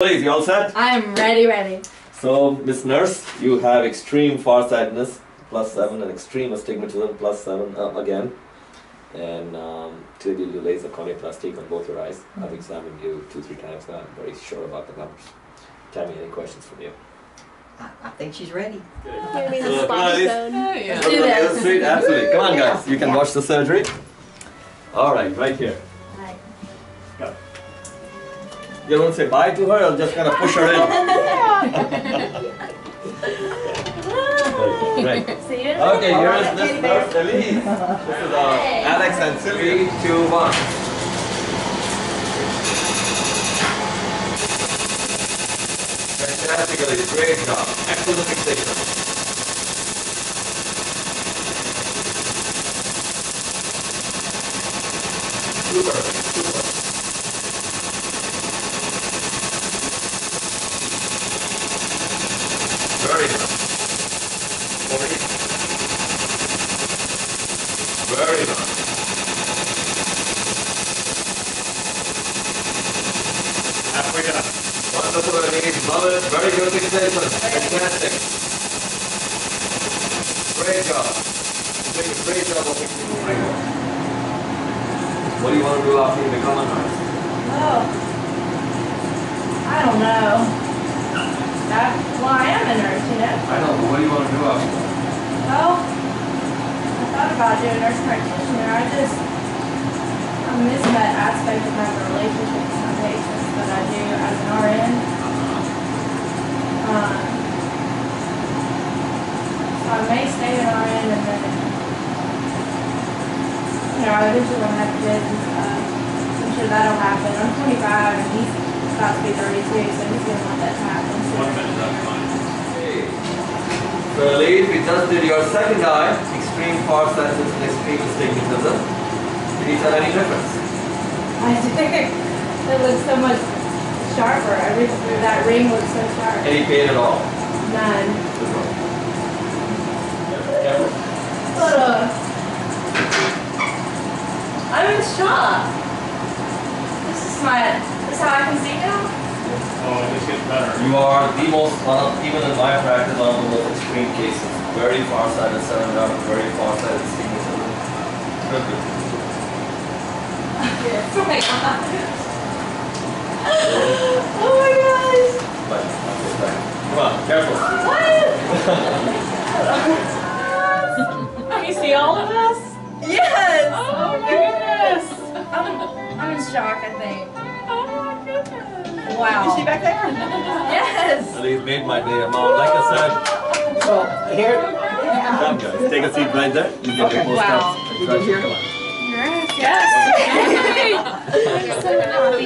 Please, you all set? I'm ready, ready. So, Miss Nurse, you have extreme farsightedness, plus seven, and extreme astigmatism, plus seven uh, again. And um, today we'll do laser corneoplasty on both your eyes. I've examined you two, three times now. I'm very sure about the numbers. Tell me any questions from you. I, I think she's ready. You mean the come on, spot Elise. zone? do Let's go to the this. other street. Absolutely. Come on, Yeah. guys. You can Yeah. watch the surgery. All right, right here. You to say bye to her I'll just kind of push her in? right. Okay, a here minute. is Miss Nurse Elise. This is uh, Alex and Sylvie. Three, two, one. Fantastic, Elise. Great job. Excellent fixation. Super, super. Very nice. Over here. Very nice. Halfway done. Wonderful, Elise. Love it. Very good fixation. Fantastic. Great job. You're doing a great job of fixing the brain. What do you want to do after you become a nurse? Oh. I don't know. That, well, I am a nurse, you know. I know, but what do you want to do after? Thought about doing nurse practitioner. I just, I miss that aspect of having a relationship with my patients that I do as an RN. Um, so I may stay an RN and then, you know, I eventually to have kids and stuff. I'm sure that'll happen. I'm 25 and he's about to be 32, so he's to want that to happen. One minute, that's fine. So Elise, we just did your second eye, extreme farsightedness and extreme astigmatism. Did you tell any difference? I think it looks so much sharper. I Every that ring looks so sharp. Any pain at all? None. Good one. But uh, I'm in shock. This is my. This is how I can see now. Oh, it just gets better. You are the most, one of, even in my practice, one of the most extreme cases. Very farsighted, seven down, very farsighted astigmatism. Good, good. oh my god. oh my gosh. But, okay, fine. Come on, careful. What? Can you see all of us? Yes. Oh my goodness. I'm, I'm in shock. I think. Oh my goodness. Wow. Is she back there? Yes. Elise made my day, Mom. Like I said, So here. come guys, take a seat right there. You get Okay. your post Wow. Did you hear? Come on. Yes. Yes. I'm so happy.